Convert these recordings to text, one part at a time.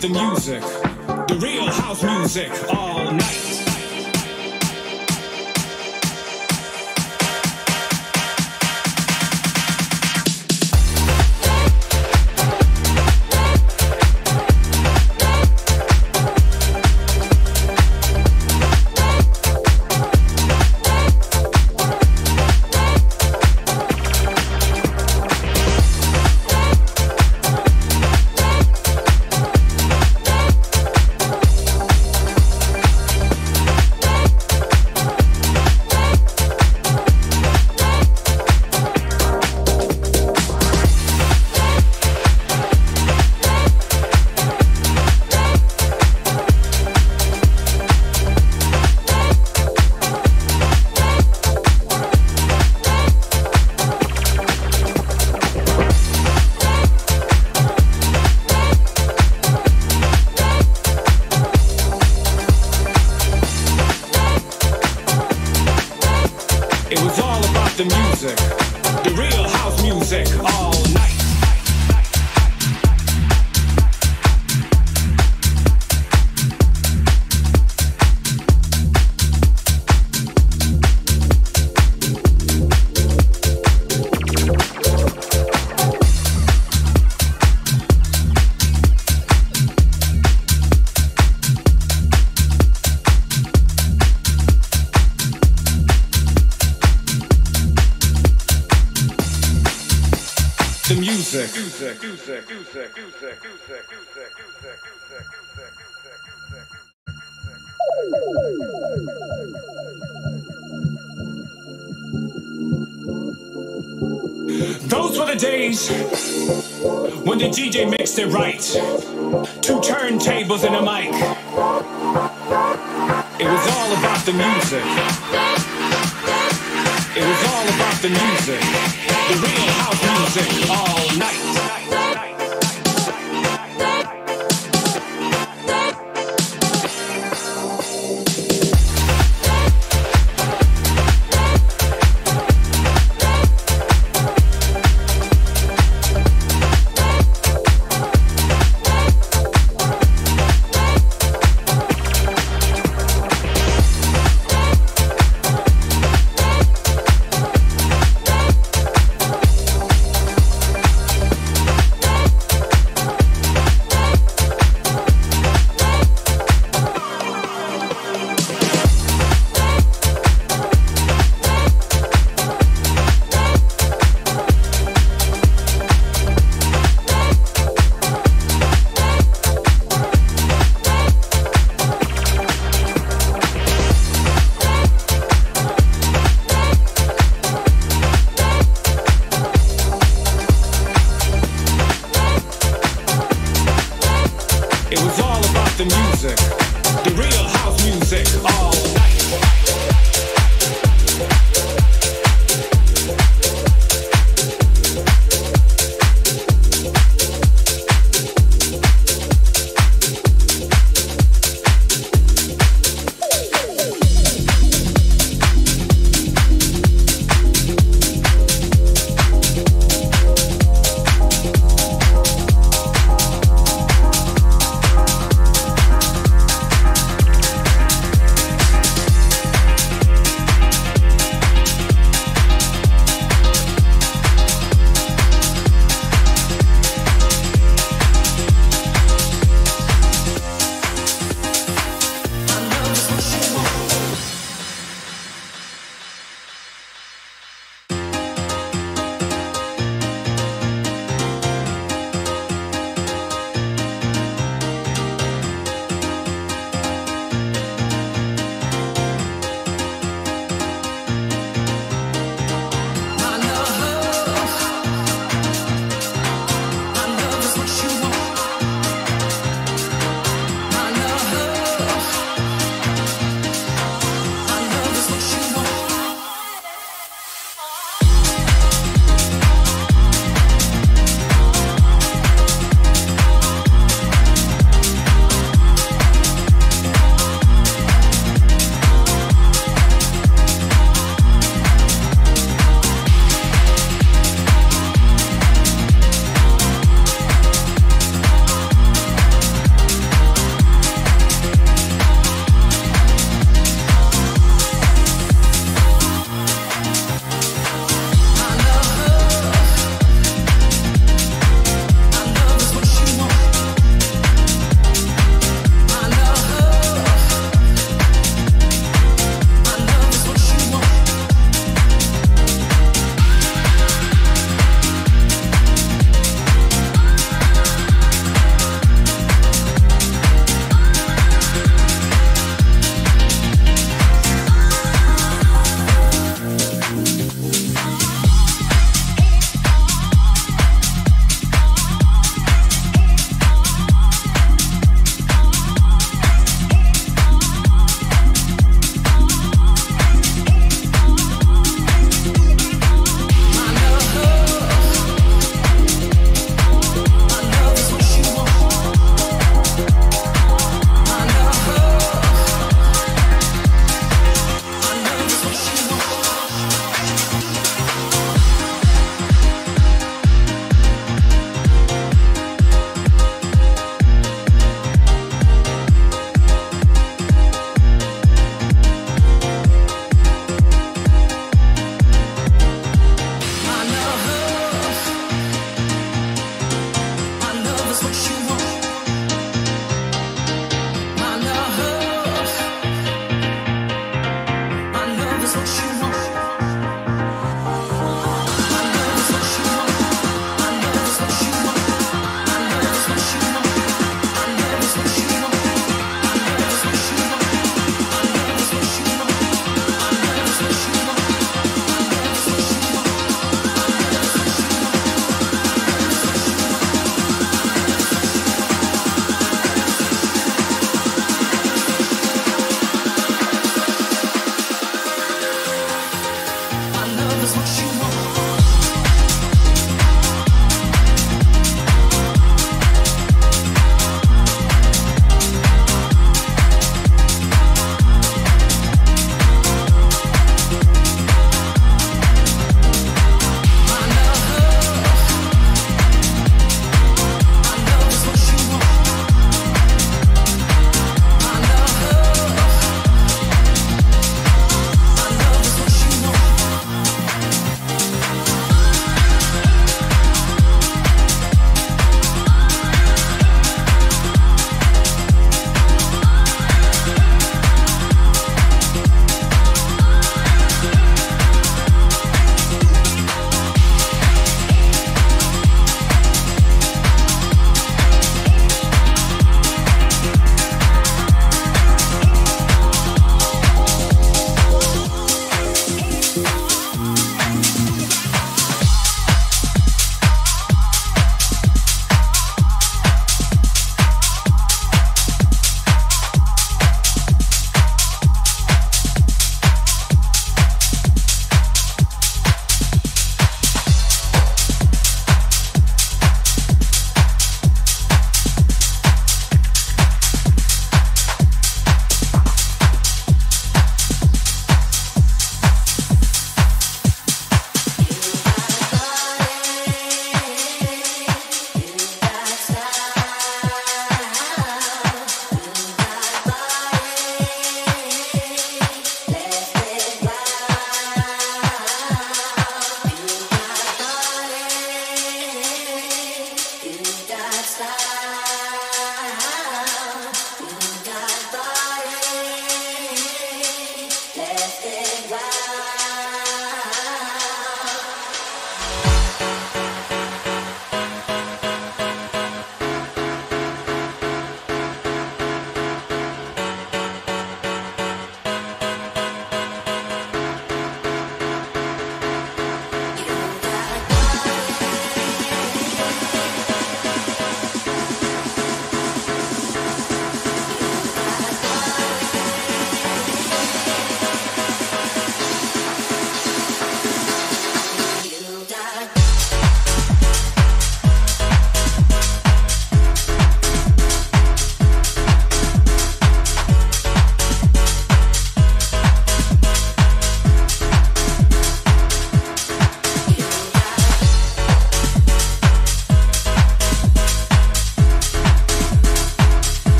the music, the real house music, all music. Those were the days when the DJ mixed it right. Two turntables and a mic. It was all about the music. Was all about the music. The real house music all night.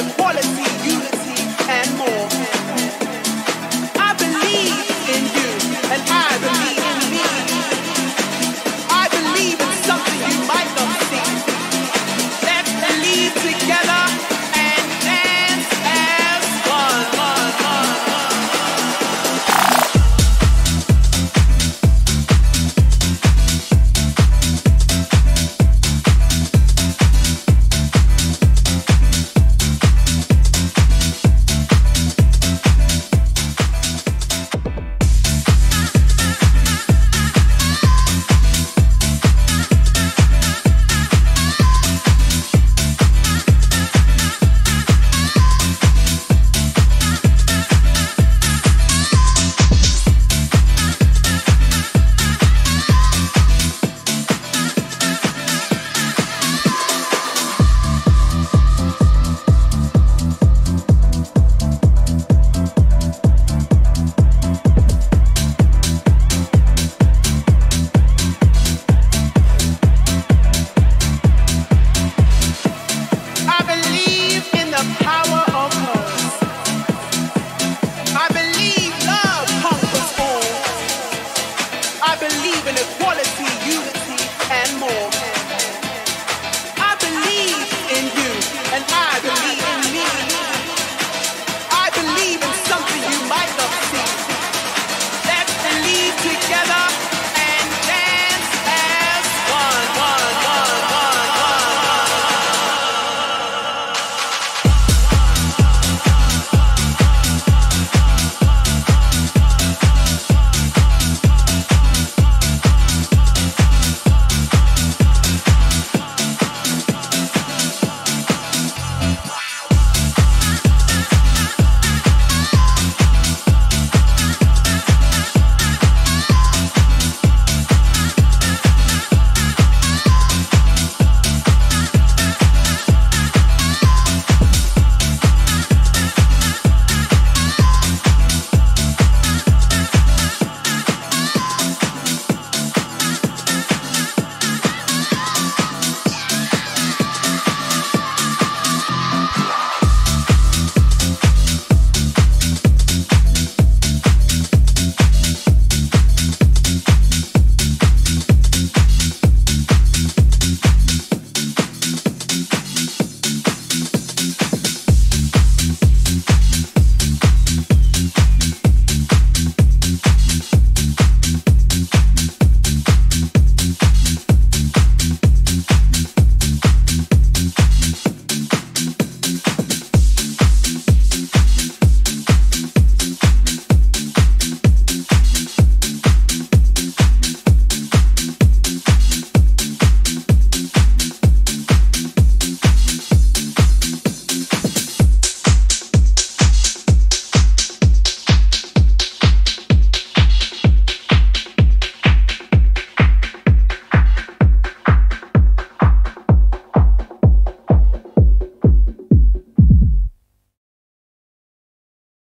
equality, unity, and more.